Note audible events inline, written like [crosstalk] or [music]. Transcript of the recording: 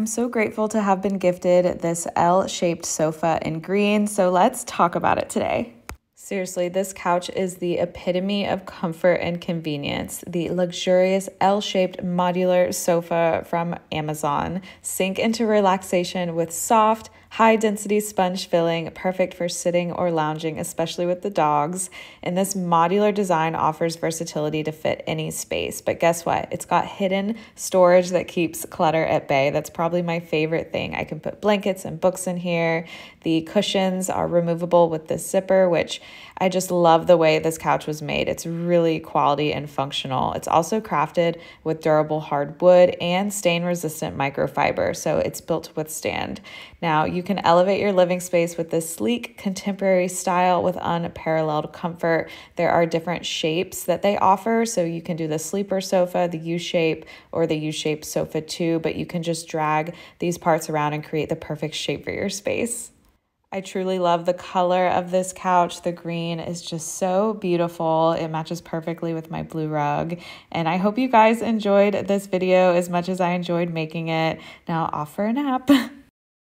I'm so grateful to have been gifted this L shaped sofa in green, so let's talk about it today. Seriously, this couch is the epitome of comfort and convenience. The luxurious L shaped modular sofa from Amazon sink into relaxation with soft, high density sponge filling, perfect for sitting or lounging, especially with the dogs. And this modular design offers versatility to fit any space. But guess what? It's got hidden storage that keeps clutter at bay. That's probably my favorite thing. I can put blankets and books in here. The cushions are removable with this zipper, which I just love the way this couch was made. It's really quality and functional. It's also crafted with durable hardwood and stain resistant microfiber, so it's built to withstand. Now, you can elevate your living space with this sleek contemporary style with unparalleled comfort. There are different shapes that they offer, so you can do the sleeper sofa, the U shape, or the U shaped sofa too, but you can just drag these parts around and create the perfect shape for your space. I truly love the color of this couch. The green is just so beautiful. It matches perfectly with my blue rug. And I hope you guys enjoyed this video as much as I enjoyed making it. Now off for a nap. [laughs]